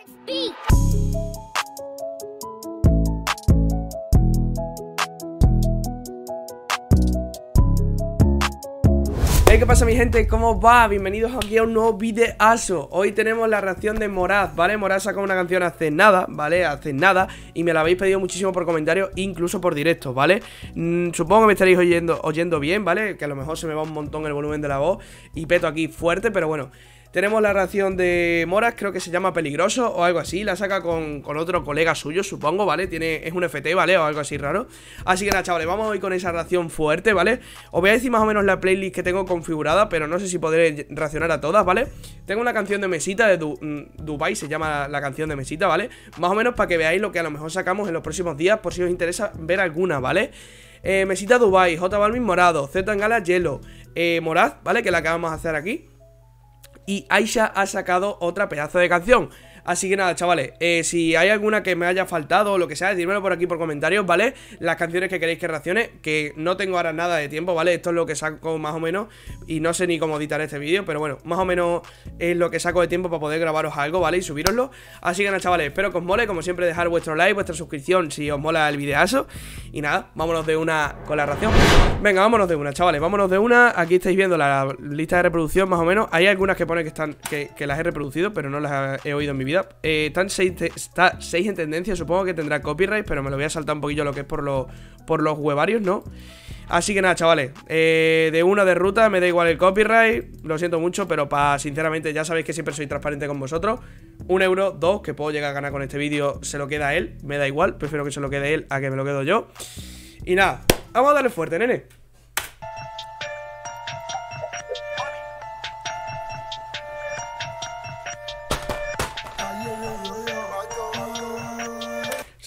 Hey, ¿qué pasa mi gente? ¿Cómo va? Bienvenidos aquí a un nuevo videazo Hoy tenemos la reacción de Moraz, ¿vale? Moraz sacó una canción hace nada, ¿vale? Hace nada Y me la habéis pedido muchísimo por comentarios, incluso por directo, ¿vale? Mm, supongo que me estaréis oyendo, oyendo bien, ¿vale? Que a lo mejor se me va un montón el volumen de la voz Y peto aquí fuerte, pero bueno tenemos la reacción de Moras, creo que se llama Peligroso o algo así La saca con, otro colega suyo, supongo, ¿vale? Tiene, es un FT, ¿vale? O algo así raro Así que nada, chavales, vamos hoy con esa reacción fuerte, ¿vale? Os voy a decir más o menos la playlist que tengo configurada Pero no sé si podré reaccionar a todas, ¿vale? Tengo una canción de Mesita de mm, Dubai, se llama la canción de Mesita, ¿vale? Más o menos para que veáis lo que a lo mejor sacamos en los próximos días Por si os interesa ver alguna, ¿vale? Eh, Mesita Dubai, J Balvin Morado, Z Angala Yellow eh, Moraz, ¿vale? Que la acabamos de hacer aquí y Aisha ha sacado otra pedazo de canción. Así que nada, chavales, eh, si hay alguna que me haya faltado o lo que sea, dímelo por aquí por comentarios, ¿vale? Las canciones que queréis que reaccione, que no tengo ahora nada de tiempo, ¿vale? Esto es lo que saco más o menos y no sé ni cómo editar este vídeo, pero bueno, más o menos es lo que saco de tiempo para poder grabaros algo, ¿vale? Y subiroslo. Así que nada, chavales, espero que os mole, como siempre, dejar vuestro like, vuestra suscripción si os mola el videazo. Y nada, vámonos de una con la reacción. Venga, vámonos de una, chavales, vámonos de una. Aquí estáis viendo la lista de reproducción más o menos. Hay algunas que pone que están que, que las he reproducido, pero no las he oído en mi vida. Eh, están 6 está seis en tendencia, supongo que tendrá copyright, pero me lo voy a saltar un poquillo lo que es por, los por los huevarios, ¿no? Así que nada, chavales, eh, de una de ruta me da igual el copyright, lo siento mucho, pero para sinceramente ya sabéis que siempre soy transparente con vosotros. Un euro, dos, que puedo llegar a ganar con este vídeo, se lo queda a él, me da igual, prefiero que se lo quede él a que me lo quedo yo. Y nada, vamos a darle fuerte, nene.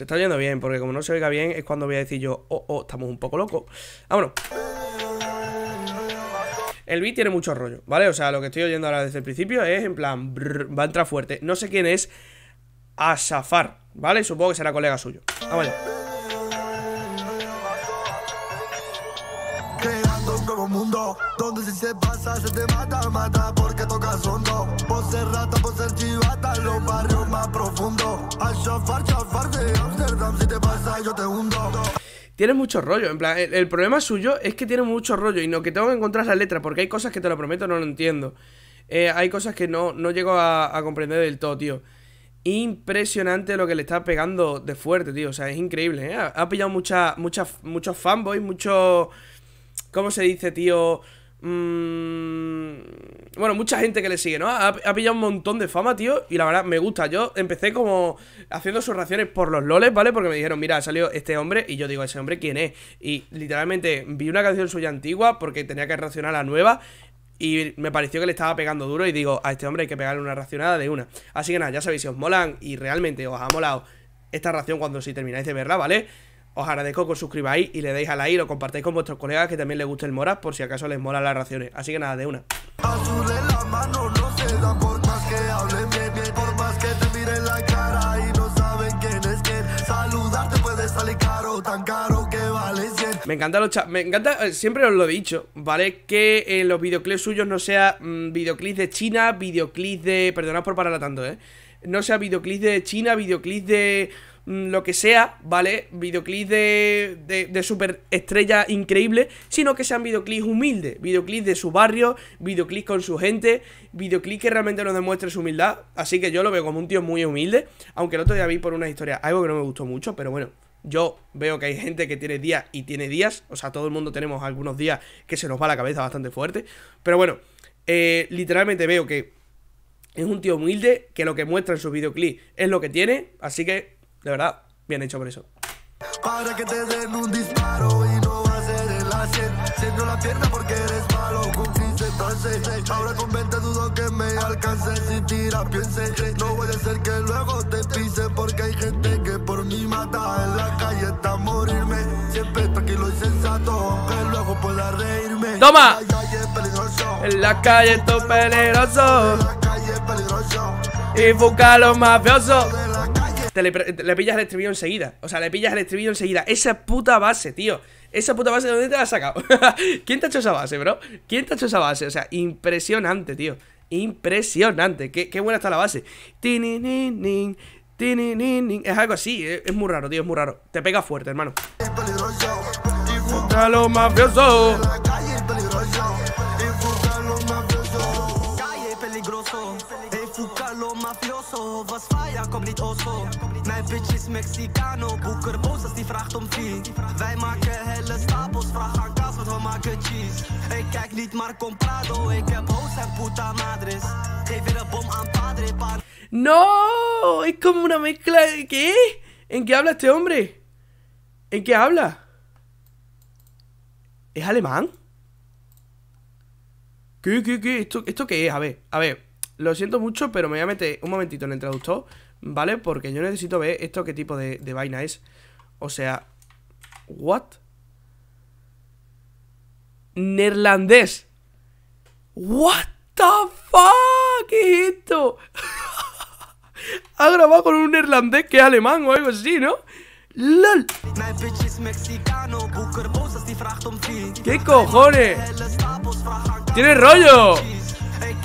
Se está yendo bien, porque como no se oiga bien es cuando voy a decir yo, oh, oh, estamos un poco locos. Vámonos. El beat tiene mucho rollo, ¿vale? O sea, lo que estoy oyendo ahora desde el principio es en plan, va a entrar fuerte. No sé quién es Asafar, ¿vale? Supongo que será colega suyo. Vamos allá. Nuevo mundo donde si se pasa se te mata, mata porque tocas hondo. Por ser rata, por ser chivata, los barrios más hundo. Tiene mucho rollo, en plan, el, problema suyo es que tiene mucho rollo y no que tengo que encontrar la letra porque hay cosas que te lo prometo no lo entiendo. Eh, hay cosas que no, no llego a, comprender del todo, tío. Impresionante lo que le está pegando de fuerte, tío. O sea, es increíble, ¿eh? Ha, pillado mucha, mucha, muchos fanboys, muchos ¿Cómo se dice, tío? Mm, bueno, mucha gente que le sigue, ¿no? Ha, pillado un montón de fama, tío. Y la verdad, me gusta. Yo empecé como haciendo sus reacciones por los loles, ¿vale? Porque me dijeron, mira, ha salido este hombre. Y yo digo, ¿ese hombre quién es? Y literalmente vi una canción suya antigua porque tenía que reaccionar a la nueva. Y me pareció que le estaba pegando duro. Y digo, a este hombre hay que pegarle una reaccionada de una. Así que nada, ya sabéis, si os molan y realmente os ha molado esta reacción cuando si termináis de verla, ¿vale? Os agradezco que os suscribáis y le deis a like y lo compartáis con vuestros colegas que también les guste el Moraz por si acaso les mola las raciones. Así que nada, de una. Me encanta los me encanta, eh, siempre os lo he dicho, ¿vale? Que en los videoclips suyos no sea mm, videoclips de China, videoclips de... Perdonad por pararla tanto, ¿eh? No sea videoclips de China, videoclips de Mm, lo que sea, ¿vale? Videoclips de, de, de super estrella increíble, sino que sean videoclips humildes, videoclips de su barrio, videoclips con su gente, videoclips que realmente nos demuestre su humildad. Así que yo lo veo como un tío muy humilde, aunque el otro día vi por una historia algo que no me gustó mucho, pero bueno. Yo veo que hay gente que tiene días y tiene días, o sea, todo el mundo tenemos algunos días que se nos va la cabeza bastante fuerte, pero bueno, eh, literalmente veo que es un tío humilde, que lo que muestra en sus videoclips es lo que tiene, así que de verdad, bien hecho por eso. Para que te den un disparo y no va a ser el asiento. Siento la pierna porque eres malo, cumpliste entonces. Ahora con 20 dudo que me alcance. Si tira, piense. No voy a hacer que luego te pise porque hay gente que por mí mata. En la calle está a morirme. Siempre tranquilo y sensato. Que luego pueda reírme. ¡Toma! En la calle estoy peligroso. Peligroso. Y busca a los mafiosos te le, pillas el estribillo enseguida. O sea, le pillas el estribillo enseguida. Esa puta base, tío. Esa puta base, ¿de dónde te la has sacado? ¿Quién te ha hecho esa base, bro? ¿Quién te ha hecho esa base? O sea, impresionante, tío. impresionante. Qué, qué buena está la base. Es algo así, es, es, muy raro, tío, es muy raro. Te pega fuerte, hermano. A los mafiosos. Was fire, kom niet osso. Mijn bitch Mexicano, boeker als die vraagt om fee. Wij maken hele stapels, vraag aan kaas, want we maken cheese. Ik kijk niet, maar comprado, ik heb hoos en puta madres. Geef weer een bom aan padre. No, es como una mezcla qué? ¿En qué habla este hombre? ¿En qué habla? ¿Es alemán? ¿Qué, qué, qué? ¿Esto, ¿Esto qué es? A ver, a ver Lo siento mucho, pero me voy a meter un momentito en el traductor ¿Vale? Porque yo necesito ver esto qué tipo de, de vaina es O sea... ¿What? Neerlandés What the fuck ¿Qué es esto? ha grabado con un neerlandés que es alemán o algo así, ¿no? LOL ¿Qué cojones? ¡Tiene rollo!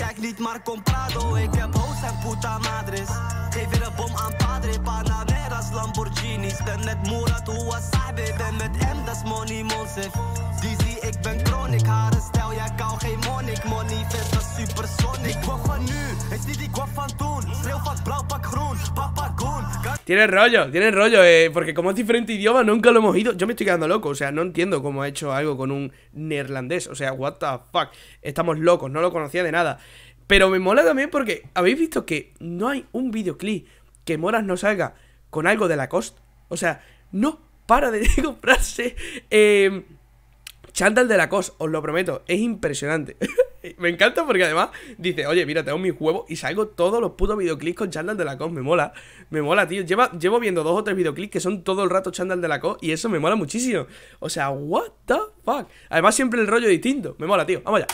Kijk niet maar comprado, ik heb hoofd en puta madres. Geef weer een bom aan padre, panameras, Lamborghinis. Ben met Murat, Ouassaibe, ben met M, dat is money, Monsef. Tiene rollo, tiene rollo, eh, porque como es diferente idioma nunca lo hemos ido. Yo me estoy quedando loco, o sea, no entiendo cómo ha hecho algo con un neerlandés. O sea, what the fuck. Estamos locos, no lo conocía de nada. Pero me mola también porque habéis visto que no hay un videoclip que Moras no salga con algo de la costa. O sea, no para de comprarse eh, Chandal de la COS, os lo prometo, es impresionante. me encanta porque además dice, oye, mira, tengo mis huevos y salgo todos los putos videoclips con Chandal de la COS. Me mola, me mola, tío. llevo viendo dos o tres videoclips que son todo el rato Chandal de la COS y eso me mola muchísimo. O sea, what the fuck. Además, siempre el rollo distinto. Me mola, tío. Vamos allá.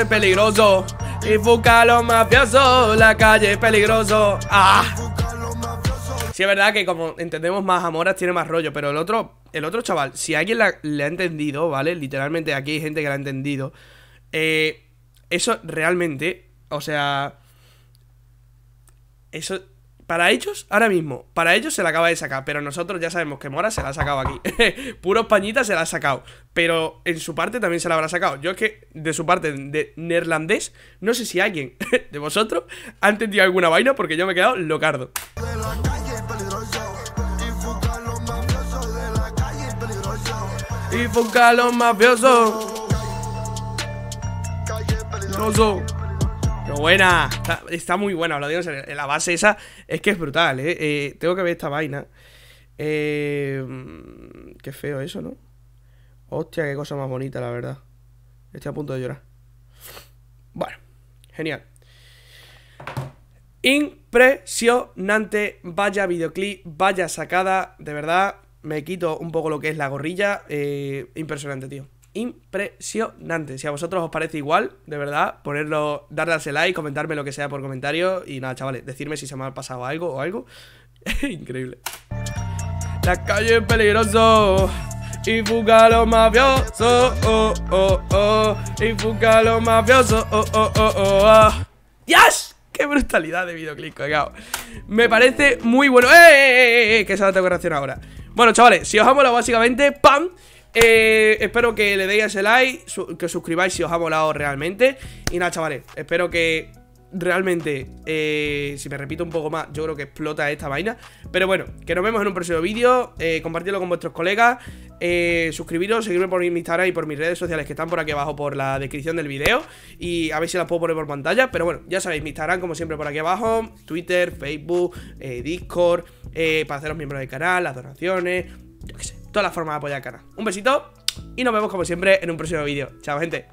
Es peligroso. Y busca los mafiosos. La calle es peligroso. ¡Ah! Sí, es verdad que como entendemos más Amoras tiene más rollo, pero el otro, el otro chaval, si alguien le ha entendido, ¿vale? Literalmente aquí hay gente que la ha entendido. Eh, eso realmente, o sea, eso para ellos, ahora mismo, para ellos se la acaba de sacar, pero nosotros ya sabemos que Mora se la ha sacado aquí. Puro pañita se la ha sacado, pero en su parte también se la habrá sacado. Yo es que de su parte de neerlandés, no sé si alguien de vosotros ha entendido alguna vaina porque yo me he quedado locardo. Y los mafiosos. Buena. Está, muy buena, lo digo La base esa es que es brutal, ¿eh? ¿eh? tengo que ver esta vaina. Eh, qué feo eso, ¿no? Hostia, qué cosa más bonita, la verdad. Estoy a punto de llorar. Bueno, genial. Impresionante. Vaya videoclip, vaya sacada. De verdad, me quito un poco lo que es la gorrilla. Eh, impresionante, tío impresionante. Si a vosotros os parece igual, de verdad, ponerlo, darle al like, comentarme lo que sea por comentario y nada, chavales, decirme si se me ha pasado algo o algo. Increíble. La calle es peligroso. Y fuga los mafiosos, oh, oh, oh. Y fuga los mafiosos, oh, oh, oh, oh. ¡Yes! ¡Qué brutalidad de videoclip, cagado! Me parece muy bueno. ¡Eh, eh, eh! eh! Que esa la tengo que ahora. Bueno, chavales, si os amo básicamente, ¡pam! Eh, espero que le deis ese like, que os suscribáis si os ha molado realmente. Y nada, chavales, espero que realmente, eh, si me repito un poco más, yo creo que explota esta vaina. Pero bueno, que nos vemos en un próximo vídeo. Eh, compartidlo con vuestros colegas. Eh, suscribiros, seguirme por mi Instagram y por mis redes sociales que están por aquí abajo por la descripción del vídeo. Y a ver si las puedo poner por pantalla. Pero bueno, ya sabéis, mi Instagram, como siempre, por aquí abajo. Twitter, Facebook, Discord. para haceros miembros del canal, las donaciones. Yo qué sé todas las formas de apoyar al canal. Un besito y nos vemos como siempre en un próximo vídeo. Chao, gente.